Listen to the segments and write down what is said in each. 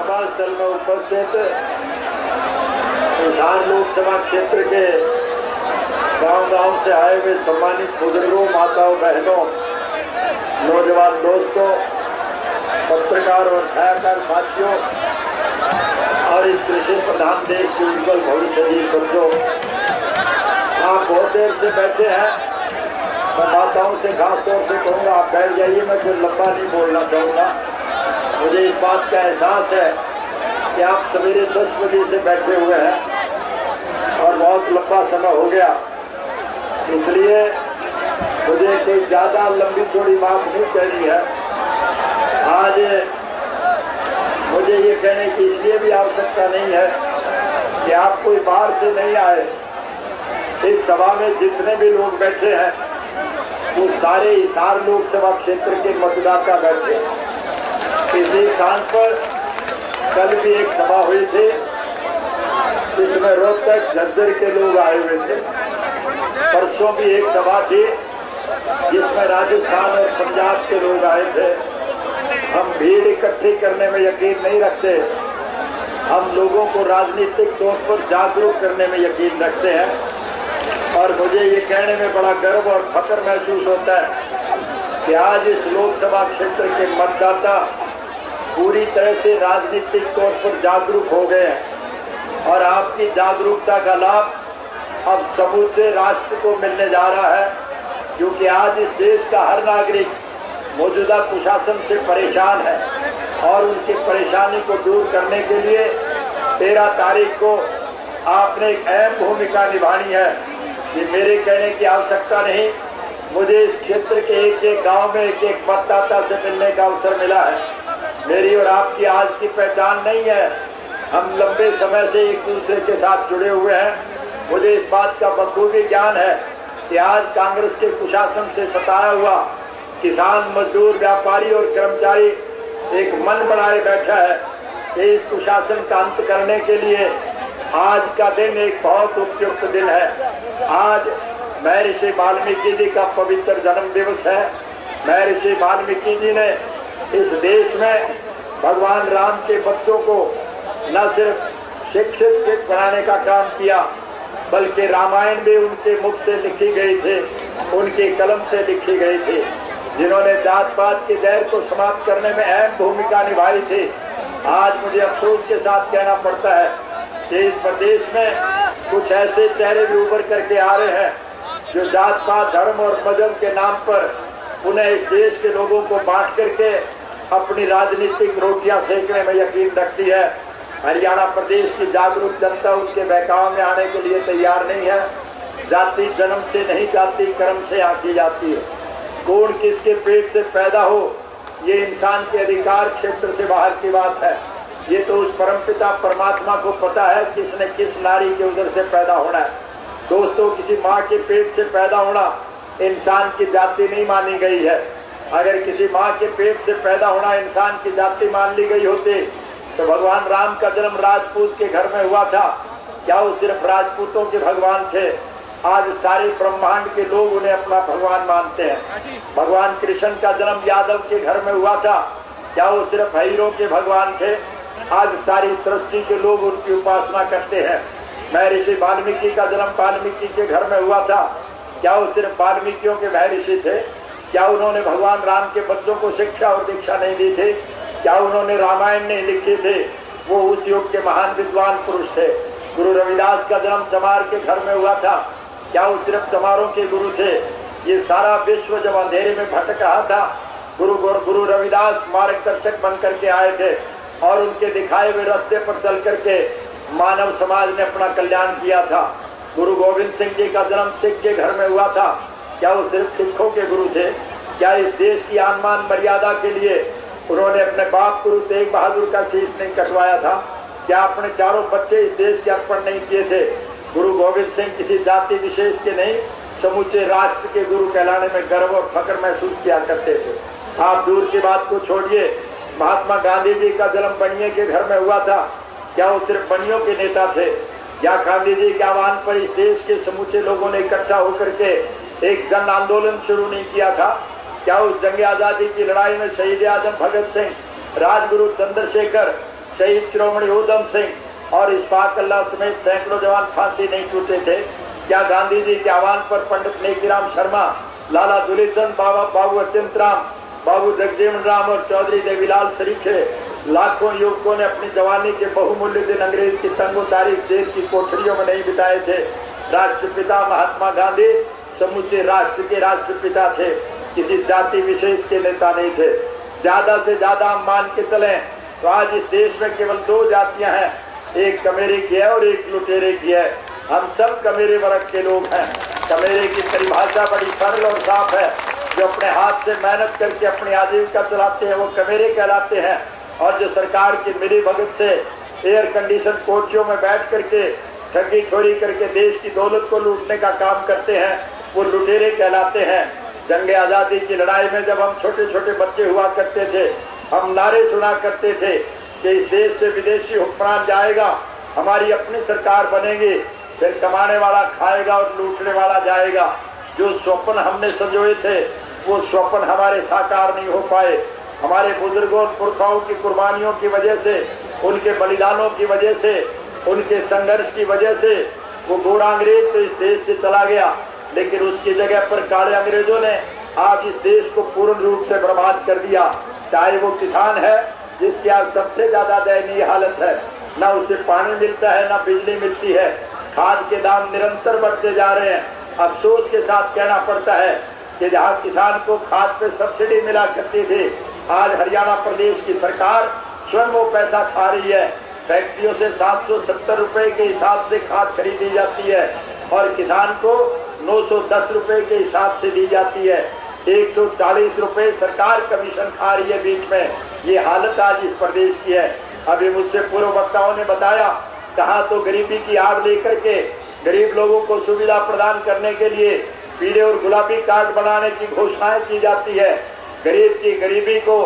सभा स्थल में उपस्थित किसान लोकसभा क्षेत्र के गाँव गाँव से आए हुए सम्मानित बुज़ुर्गों, माताओं, बहनों, नौजवान दोस्तों, पत्रकार और छायाकार साथियों, और इस कृषि प्रधान देश के उज्जवल भविष्य की बच्चों, आप बहुत देर से बैठे हैं। मैं माताओं से खास तौर से कहूँगा, आप बैठ जाइए, मैं फिर लंबा नहीं बोलना चाहूँगा। मुझे इस बात का एहसास है कि आप सवेरे दस बजे से बैठे हुए हैं और बहुत लंबा समय हो गया। इसलिए मुझे कोई ज़्यादा लंबी चौड़ी बात नहीं कहनी है। आज मुझे ये कहने की इसलिए भी आवश्यकता नहीं है कि आप कोई बाहर से नहीं आए। इस सभा में जितने भी लोग बैठे हैं, वो सारे हिसार लोकसभा क्षेत्र के मतदाता बैठे इसी स्थान पर कल भी एक सभा हुई थी, जिसमें रोहतक, झज्जर के लोग आए हुए थे। परसों भी एक सभा थी, जिसमें राजस्थान और पंजाब के लोग आए थे। हम भीड़ इकट्ठी करने में यकीन नहीं रखते। हम लोगों को राजनीतिक तौर पर जागरूक करने में यकीन रखते हैं। और मुझे ये कहने में बड़ा गर्व और फख्र महसूस होता है कि आज इस लोकसभा क्षेत्र के मतदाता पूरी तरह से राजनीतिक तौर पर जागरूक हो गए हैं। और आपकी जागरूकता का लाभ अब समूचे राष्ट्र को मिलने जा रहा है, क्योंकि आज इस देश का हर नागरिक मौजूदा प्रशासन से परेशान है और उनकी परेशानी को दूर करने के लिए तेरह तारीख को आपने एक अहम भूमिका निभानी है ये मेरे कहने की आवश्यकता नहीं, मुझे इस क्षेत्र के एक एक गाँव में एक एक मतदाता से मिलने का अवसर मिला है। मेरी और आपकी आज की पहचान नहीं है। हम लंबे समय से एक दूसरे के साथ जुड़े हुए हैं। मुझे इस बात का बखूबी ज्ञान है कि आज कांग्रेस के कुशासन से सताया हुआ किसान, मजदूर, व्यापारी और कर्मचारी एक मन बनाए बैठा है कि इस कुशासन का अंत करने के लिए आज का दिन एक बहुत उपयुक्त दिन है। आज महर्षि वाल्मीकि जी का पवित्र जन्म दिवस है महर्षि वाल्मीकि जी ने इस देश में भगवान राम के बच्चों को न सिर्फ़ शिक्षित बनाने का काम किया, बल्कि रामायण भी उनके मुख से लिखी गई थी, उनके कलम से लिखी गई थी, जिन्होंने जात पात के दैर को समाप्त करने में अहम भूमिका निभाई थी। आज मुझे अफसोस के साथ कहना पड़ता है कि इस प्रदेश में कुछ ऐसे चेहरे भी उभर करके आ रहे हैं, जो जात पात धर्म और मज़हब के नाम पर उन्हें इस देश के लोगों को बांट करके अपनी राजनीतिक रोटियाँ सेकने में यकीन रखती है। हरियाणा प्रदेश की जागरूक जनता उसके बहकाव में आने के लिए तैयार नहीं है। जाति जन्म से नहीं जाति कर्म से आकी जाती है। कौन किसके पेट से पैदा हो, ये इंसान के अधिकार क्षेत्र से बाहर की बात है। ये तो उस परमपिता परमात्मा को पता है किसने किस नारी के उधर से पैदा होना है। दोस्तों, किसी माँ के पेट से पैदा होना इंसान की जाति नहीं मानी गई है। अगर किसी माँ के पेट से पैदा होना इंसान की जाति मान ली गई होती तो भगवान राम का जन्म राजपूत के घर में हुआ था। क्या वो सिर्फ़ राजपूतों के भगवान थे? आज सारे ब्रह्मांड के लोग उन्हें अपना भगवान मानते हैं। भगवान कृष्ण का जन्म यादव के घर में हुआ था। क्या वो सिर्फ़ हीरों के भगवान थे? आज सारी सृष्टि के लोग उनकी उपासना करते हैं। मैं ऋषि वाल्मीकि का जन्म वाल्मीकि के घर में हुआ था। क्या वो सिर्फ़ वाल्मीकियों के वह ऋषि थे? क्या उन्होंने भगवान राम के बच्चों को शिक्षा और दीक्षा नहीं दी थी? क्या उन्होंने रामायण नहीं लिखी थे? वो उस युग के महान विद्वान पुरुष थे। गुरु रविदास का जन्म चमार के घर में हुआ था। क्या वो सिर्फ़ चमारों के गुरु थे? ये सारा विश्व जब अंधेरे में भटक रहा था, गुरु गुरु रविदास मार्गदर्शक बन करके आए थे और उनके दिखाए हुए रास्ते पर चल करके मानव समाज ने अपना कल्याण किया था। गुरु गोविंद सिंह जी का जन्म सिख के घर में हुआ था। क्या वो सिर्फ़ सिखों के गुरु थे? क्या इस देश की आनमान मर्यादा के लिए उन्होंने अपने बाप गुरु तेग बहादुर का शीश नहीं कटवाया था? क्या अपने चारों बच्चे इस देश के अर्पण नहीं किए थे? गुरु गोविंद सिंह किसी जाति विशेष के नहीं, समूचे राष्ट्र के गुरु कहलाने में गर्व और फक्र महसूस किया करते थे। आप दूर की बात को छोड़िए। महात्मा गांधी जी का जन्म बनिए के घर में हुआ था। क्या वो सिर्फ़ बनियों के नेता थे? या गांधी जी के आह्वान पर इस देश के समूचे लोगों ने इकट्ठा होकर के एक जन आंदोलन शुरू नहीं किया था। क्या उस जंग आज़ादी की लड़ाई में शहीद आज़म भगत सिंह, राजगुरु चंद्रशेखर, शहीद श्रोमणी उधम सिंह और इशफाक अल्लाह समेत सैकड़ों जवान फांसी नहीं छूटे थे? क्या गांधी जी के आह्वान पर पंडित नेकीराम शर्मा, लाला दुलीचंद, बाबा बाबू अत्यंत राम, बाबू जगजीवन राम और चौधरी देवीलाल सरीखे लाखों युवकों ने अपनी जवानी के बहुमूल्य दिन अंग्रेज़ की तंगो तारीख जेल की कोठरियों में नहीं बिताए थे? राष्ट्रपिता महात्मा गांधी समूचे राष्ट्र के राष्ट्रपिता थे, किसी जाति विशेष के नेता नहीं थे। ज़्यादा से ज़्यादा हम मान के चले तो आज इस देश में केवल दो जातियाँ हैं, एक कमेरे की है और एक लुटेरे की है। हम सब कमेरे वर्ग के लोग हैं। कमेरे की परिभाषा बड़ी सरल और साफ़ है। जो अपने हाथ से मेहनत करके अपनी आजीविका चलाते हैं, वो कमेरे कहलाते हैं। और जो सरकार की मिली भगत से एयर कंडीशन कोठियों में बैठ करके ठगी चोरी करके देश की दौलत को लूटने का काम करते हैं वो लुटेरे कहलाते हैं। जंग आज़ादी की लड़ाई में जब हम छोटे छोटे बच्चे हुआ करते थे, हम नारे सुना करते थे कि इस देश से विदेशी हुक्मरान जाएगा, हमारी अपनी सरकार बनेगी, फिर कमाने वाला खाएगा और लूटने वाला जाएगा। जो स्वप्न हमने संजोए थे, वो स्वप्न हमारे साकार नहीं हो पाए। हमारे बुज़ुर्गों और पुरखाओं की कुर्बानियों की वजह से, उनके बलिदानों की वजह से, उनके संघर्ष की वजह से, वो गोरा अंग्रेज़ तो इस देश से चला गया। लेकिन उसकी जगह पर काले अंग्रेज़ों ने आज इस देश को पूर्ण रूप से बर्बाद कर दिया। चाहे वो किसान है, जिसकी आज सबसे ज़्यादा दयनीय हालत है, न उसे पानी मिलता है, न बिजली मिलती है। खाद के दाम निरंतर बढ़ते जा रहे हैं। अफसोस के साथ कहना पड़ता है कि जहाँ किसान को खाद पे सब्सिडी मिला करती थी, आज हरियाणा प्रदेश की सरकार स्वयं वो पैसा खा रही है। फैक्ट्रियों से सात सौ सत्तर रुपए के हिसाब से खाद खरीदी जाती है। और किसान को नौ सौ दस रुपए के हिसाब से दी जाती है। एक सौ चालीस रुपए सरकार कमीशन खा रही है बीच में। ये हालत आज इस प्रदेश की है। अभी मुझसे पूर्व वक्ताओं ने बताया, कहा तो गरीबी की आड़ लेकर के गरीब लोगों को सुविधा प्रदान करने के लिए पीले और गुलाबी कार्ड बनाने की घोषणाएँ की जाती है। गरीब की गरीबी को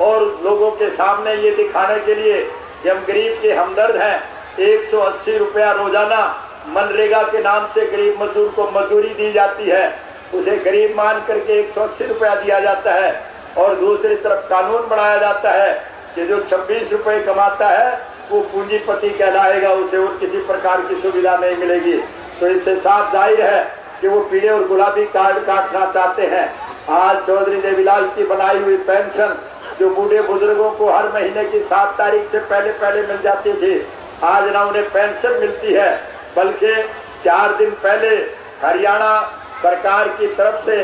और लोगों के सामने ये दिखाने के लिए कि हम गरीब के हमदर्द हैं। एक सौ अस्सी रुपया रोज़ाना मनरेगा के नाम से गरीब मजदूर को मजदूरी दी जाती है। उसे गरीब मान करके एक सौ अस्सी रुपया दिया जाता है और दूसरी तरफ़ कानून बनाया जाता है कि जो छब्बीस रुपए कमाता है, वो पूंजीपति कहलाएगा, उसे और किसी प्रकार की सुविधा नहीं मिलेगी। तो इससे साफ़ ज़ाहिर है कि वो पीले और गुलाबी कार्ड काटना चाहते हैं। आज चौधरी देवीलाल की बनाई हुई पेंशन जो बूढ़े बुज़ुर्गों को हर महीने की सात तारीख से पहले पहले मिल जाती थी, आज ना उन्हें पेंशन मिलती है। बल्कि चार दिन पहले हरियाणा सरकार की तरफ़ से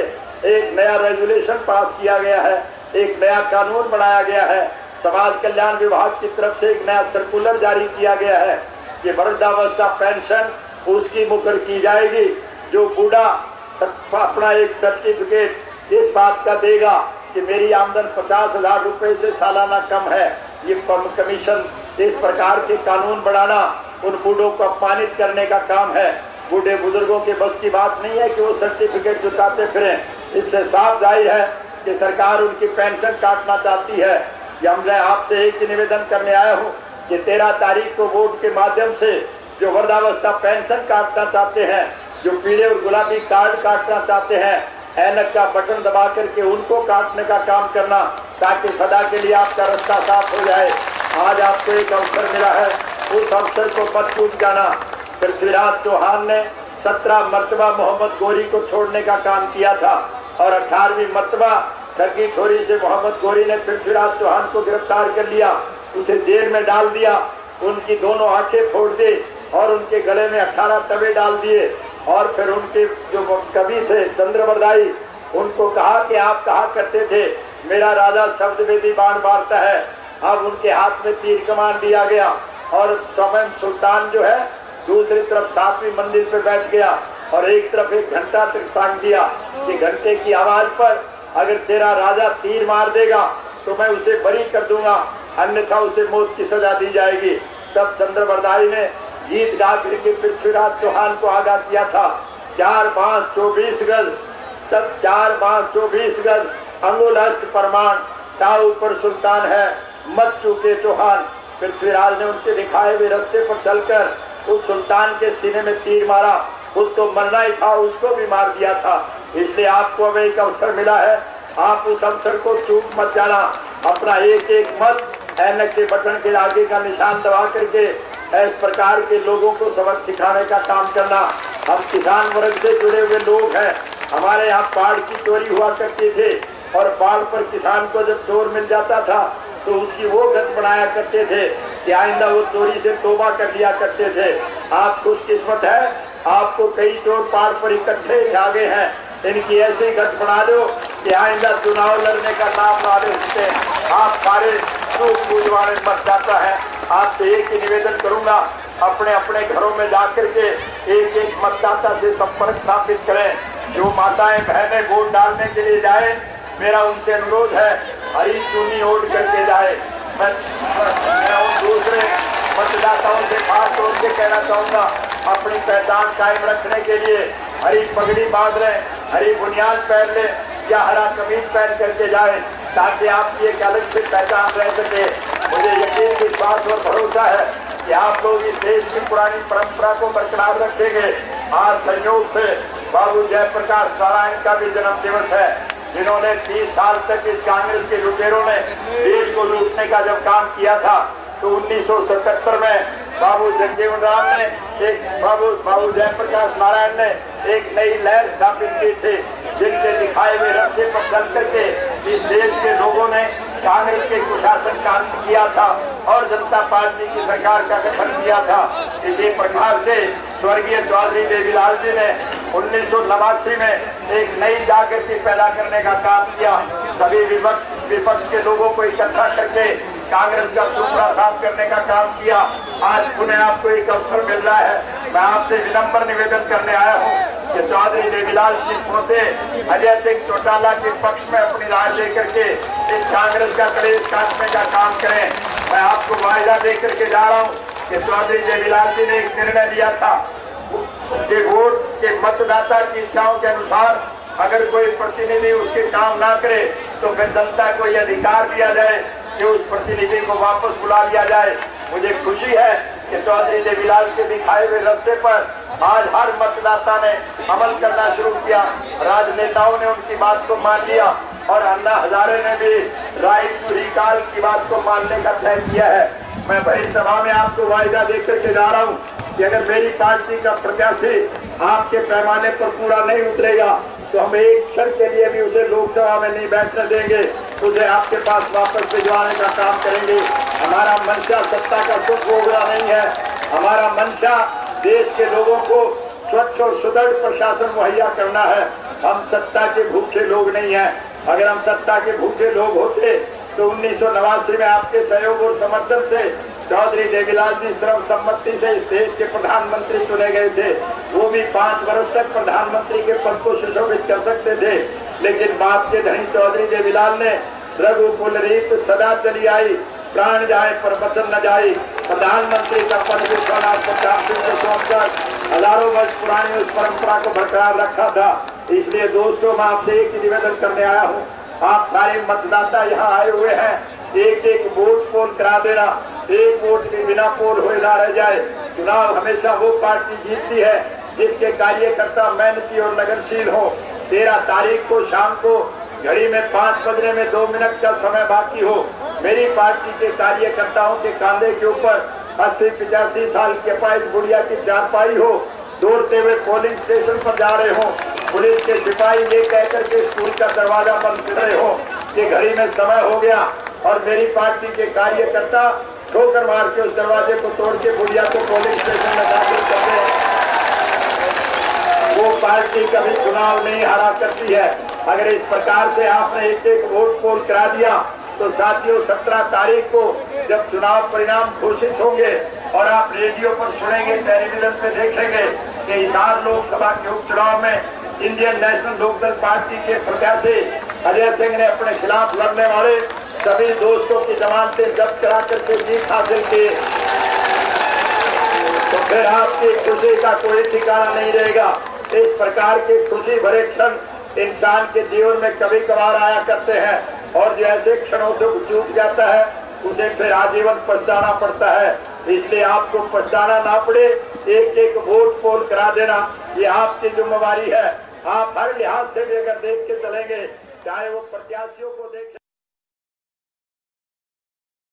एक नया रेजुलेशन पास किया गया है, एक नया कानून बनाया गया है। समाज कल्याण विभाग की तरफ़ से एक नया सर्कुलर जारी किया गया है कि वृद्धावस्था पेंशन उसकी मुकर की जाएगी, जो बूढ़ा अपना एक सर्टिफिकेट इस बात का देगा कि मेरी आमदन पचास हज़ार रुपए से सालाना कम है। ये कमीशन इस प्रकार के कानून बनाना उन बूढ़ों को अपमानित करने का काम है। बूढ़े बुज़ुर्गों के बस की बात नहीं है कि वो सर्टिफिकेट जुटाते फिरे। इससे साफ़ ज़ाहिर है कि सरकार उनकी पेंशन काटना चाहती है। हम मैं आपसे एक ही निवेदन करने आया हूँ कि तेरह तारीख को वोट के माध्यम से जो वृद्धावस्था पेंशन काटना चाहते हैं, जो पीले और गुलाबी कार्ड काटना चाहते हैं एनक का बटन दबा करके उनको काटने का काम करना, ताकि सदा के लिए आपका रास्ता साफ़ हो जाए। आज आपको एक अवसर मिला है। उस अवसर को मत पूछ जाना। पृथ्वीराज चौहान ने सत्रह मरतबा मोहम्मद गोरी को छोड़ने का काम किया था और अठारहवीं मरतबा ठगी छोरी से मोहम्मद गोरी ने पृथ्वीराज चौहान को गिरफ़्तार कर लिया, उसे जेल में डाल दिया, उनकी दोनों आँखें फोड़ दी और उनके गले में अठारह तवे डाल दिए और फिर उनके जो कवि थे चंद्रवरदाई उनको कहा कि आप कहा करते थे, मेरा राजा शब्द वेदी बाण मारता है, अब उनके हाथ में तीर कमान दिया गया। और स्वयं सुल्तान जो है, दूसरी तरफ़ सातवीं मंदिर पर बैठ गया और एक तरफ़ एक घंटा तक टांग दिया कि घंटे की आवाज़ पर अगर तेरा राजा तीर मार देगा तो मैं उसे बरी कर दूँगा। अन्यथा उसे मौत की सजा दी जाएगी। तब चंद्रवरदारी ने गीत गा करके पृथ्वीराज चौहान को आगाह किया था। चार पाँच चौबीस गज, तब चार पाँच चौबीस गज, अंगुल प्रमाण, ताऊ पर सुल्तान है, मत चूके चौहान। पृथ्वीराज ने उनके दिखाए हुए रस्ते पर चलकर उस सुल्तान के सीने में तीर मारा। उसको मरना ही था, उसको भी मार दिया था। इसलिए आपको अब एक अवसर मिला है। आप उस अवसर को चूक मत जाना। अपना एक एक मत एनक के बटन के आगे का निशान दबा करके इस प्रकार के लोगों को सबक सिखाने का काम करना। हम किसान वर्ग से जुड़े हुए लोग हैं। हमारे यहाँ पहाड़ की चोरी हुआ करती थी और बाढ़ पर किसान को जब चोर मिल जाता था तो उसकी वो गत बनाया करते थे कि आइंदा वो चोरी से तोबा कर लिया करते थे। आप खुशकिस्मत है, आपको कई चोर पार पर इकट्ठे जागे हैं। इनकी ऐसी गत बना दो कि आइंदा चुनाव लड़ने का नाम ना ले सकते आप सारे सूझ बूझ वाले मत जाता है। आपसे एक ही निवेदन करूँगा अपने अपने घरों में जाकर के एक एक मतदाता से संपर्क स्थापित करें। जो माताएँ, बहनें वोट डालने के लिए जाए, मेरा उनसे अनुरोध है हरी चुनी ओढ़ करके जाए। मैं, मैं उन दूसरे मतदाताओं से खास तौर से कहना चाहूँगा अपनी पहचान कायम रखने के लिए हरी पगड़ी बाँध लें हरी बुनियाद पहन लें या हरा कमीज पहन करके जाए ताकि आपकी एक अलग से पहचान रह सके। मुझे यकीन विश्वास और भरोसा है कि आप लोग इस देश की पुरानी परंपरा को बरकरार रखेंगे। आज संयोग से बाबू जयप्रकाश नारायण का भी जन्म दिवस है। जिन्होंने 30 साल तक इस कांग्रेस के लुटेरों ने देश को लूटने का जब काम किया था तो 1977 में बाबू जगजीवन राम ने एक बाबू बाबू जयप्रकाश नारायण ने एक नई लहर स्थापित की थी, जिनके दिखाए हुए रस्ते पर चल करके इस देश के लोगों ने कांग्रेस के कुशासन का अंत किया था और जनता पार्टी की सरकार का गठन किया था। इसी प्रकार से स्वर्गीय चौधरी देवीलाल जी ने उन्नीस सौ नवासी में एक नई जागृति पैदा करने का काम किया। सभी विपक्ष विपक्ष के लोगों को इकट्ठा करके कांग्रेस का टुकड़ा साफ़ करने का काम किया। आज पुनः आपको एक अवसर मिल रहा है। मैं आपसे विनम्र निवेदन करने आया हूँ। कि चौधरी देवीलाल सिंह पोते अजय सिंह चौटाला के पक्ष में अपनी राय लेकर के इस कांग्रेस का कलेश काटने का काम करें। मैं आपको वायदा दे करके जा रहा हूँ कि चौधरी देवीलाल जी ने एक निर्णय लिया था। कि वोट के मतदाता की इच्छाओं के अनुसार अगर कोई प्रतिनिधि उसके काम ना करे तो फिर जनता को यह अधिकार दिया जाए कि उस प्रतिनिधि को वापस बुला लिया जाए। मुझे खुशी है कि चौधरी देवीलाल के दिखाए हुए रस्ते पर आज हर मतदाता ने अमल करना शुरू किया। राजनेताओं ने उनकी बात को मान लिया और अन्ना हजारे ने भी राय काल की बात को मानने का तय किया है। मैं बड़ी सभा में आपको वायदा देकर के जा रहा हूँ कि अगर मेरी पार्टी का प्रत्याशी आपके पैमाने पर पूरा नहीं उतरेगा तो हम एक क्षण के लिए भी उसे लोकसभा में नहीं बैठने देंगे। उसे आपके पास वापस भिजवाने का काम करेंगे। हमारा मंशा सत्ता का सुख भोगना नहीं है। हमारा मंशा देश के लोगों को स्वच्छ और सुदृढ़ प्रशासन मुहैया करना है। हम सत्ता के भूखे लोग नहीं हैं। अगर हम सत्ता के भूखे लोग होते तो उन्नीस में आपके सहयोग और समर्थन से चौधरी देवीलाल जी सर्वसम्मति से इस देश के प्रधानमंत्री चुने गए थे। वो भी पाँच वर्ष तक प्रधानमंत्री के पद को सुशोभित कर सकते थे। लेकिन बाप के धनी चौधरी देवीलाल ने रघुकुल रीत सदा चली आई, प्राण जाए पर न जाए प्रधानमंत्री का पद विश्वनाथ प्रताप सिंह सौंपकर हज़ारों वर्ष पुरानी उस परंपरा को बरकरार रखा था। इसलिए दोस्तों, मैं आपसे एक निवेदन करने आया हूँ। आप सारे मतदाता यहाँ आए हुए हैं। एक एक वोट पोल करा देना। एक वोट के बिना पोल हो ना रह जाए। चुनाव हमेशा वो पार्टी जीतती है जिसके कार्यकर्ता मेहनती और लगनशील हो। तेरह तारीख को शाम को घड़ी में पाँच बजने में दो मिनट का समय बाकी हो। मेरी पार्टी के कार्यकर्ताओं के कांधे के ऊपर अस्सी, पिचासी साल के अपाइज बुढ़िया की चारपाई हो, दौड़ते हुए पोलिंग स्टेशन पर जा रहे हो, पुलिस के सिपाही ये कहकर के स्कूल का दरवाज़ा बंद कर रहे हो कि घड़ी में समय हो गया और मेरी पार्टी के कार्यकर्ता ठोकर मार के उस दरवाजे को तोड़ के बुढ़िया को पोलिंग स्टेशन में दाखिल करते हैं। वो पार्टी कभी चुनाव नहीं हरा करती है। अगर इस प्रकार से आपने एक एक वोट पोल करा दिया तो साथियों, सत्रह तारीख को जब चुनाव परिणाम घोषित होंगे और आप रेडियो पर सुनेंगे, टेलीविज़न पे देखेंगे कि हिसार लोकसभा के उपचुनाव में इंडियन नेशनल लोकदल पार्टी के प्रत्याशी अजय सिंह ने अपने खिलाफ लड़ने वाले सभी दोस्तों की जमानतें जब्त करा करके जीत हासिल की। तो फिर आपकी खुशी का कोई ठिकाना नहीं रहेगा। इस प्रकार के खुशी भरे क्षण इंसान के जीवन में कभी कभार आया करते हैं। और जैसे क्षणों से चूक जाता है, उसे फिर आजीवन पछताना पड़ता है। इसलिए आपको पछताना ना पड़े एक एक वोट पोल करा देना। ये आपकी जिम्मेवारी है। आप हर लिहाज से भी अगर देख के चलेंगे, चाहे वो प्रत्याशियों को देखें